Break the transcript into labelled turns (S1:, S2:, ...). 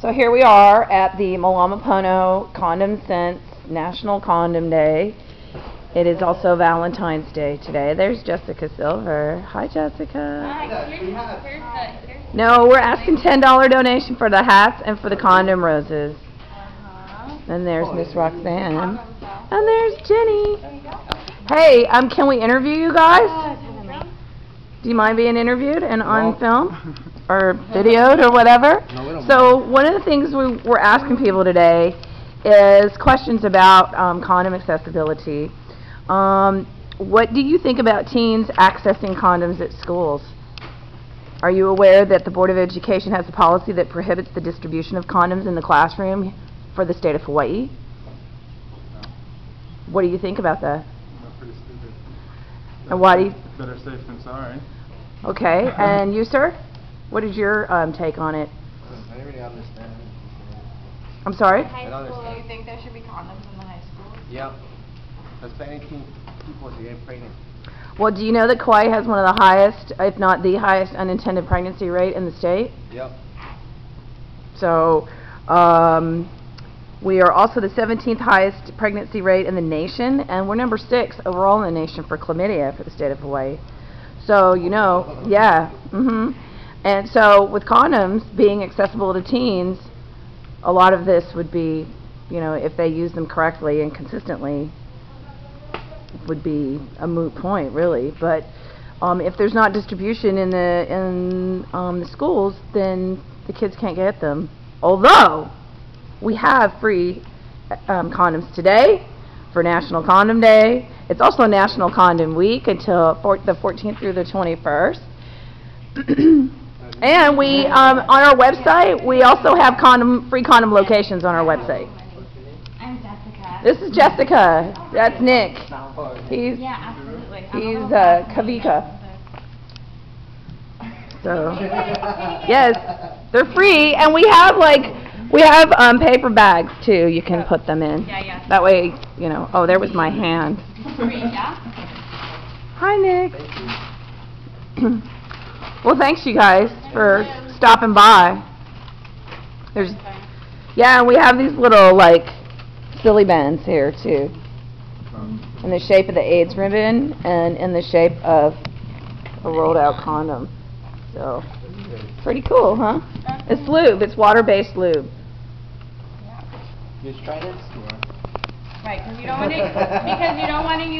S1: So here we are at the Malama Pono Condom Sense National Condom Day. It is also Valentine's Day today. There's Jessica Silver. Hi, Jessica.
S2: Hi, here's, here's the, here's
S1: No, we're asking ten dollar donation for the hats and for the condom roses.
S2: uh-huh.
S1: And there's Miss Roxanne. And there's Jenny.
S2: There you go.
S1: Hey, um, can we interview you guys? Do you mind being interviewed and on
S3: No.
S1: film? Or videoed or whatever?
S3: No, don't
S1: So, one of the things we, we're asking people today is questions about, um, condom accessibility. Um, what do you think about teens accessing condoms at schools? Are you aware that the Board of Education has a policy that prohibits the distribution of condoms in the classroom for the state of Hawaii? What do you think about that?
S4: That's pretty stupid.
S1: And why do you,
S4: Better safe than sorry.
S1: Okay, and you, sir? What is your, um, take on it?
S3: I really understand.
S1: I'm sorry?
S2: High
S3: I don't
S2: school,
S3: understand.
S2: you think there should be condoms in the high school?
S3: Yep. There's plenty teen people to get pregnant.
S1: Well, do you know that Kauai has one of the highest, if not the highest, unintended pregnancy rate in the state?
S3: Yep.
S1: So, um, we are also the 17th highest pregnancy rate in the nation, and we're number six overall in the nation for chlamydia for the state of Hawaii. So, you know, yeah, hmm And so, with condoms being accessible to teens, a lot of this would be, you know, if they use them correctly and consistently, would be a moot point, really. But um, if there's not distribution in the in um, the schools, then the kids can't get them. Although we have free um, condoms today for National Condom Day. It's also National Condom Week until four, the 14th through the 21st. and we um, on our website we also have condom free condom locations on our website.
S2: I'm Jessica.
S1: This is Jessica. That's Nick. He's
S2: Yeah, absolutely. A
S1: he's, uh, Kavika. So, yes, they're free, and we have like, we have, um, paper bags too, you can put them in.
S2: Yeah, yeah.
S1: That way, you know, oh, there was my hand. Hi, Nick. Well, thanks you guys for stopping by. There's, yeah, and we have these little, like, silly bands here too, in the shape of the AIDS ribbon and in the shape of a rolled out condom. So, pretty cool, huh? It's lube, it's water-based lube.
S3: You try this?
S2: Right, because you don't want to, because you don't want to use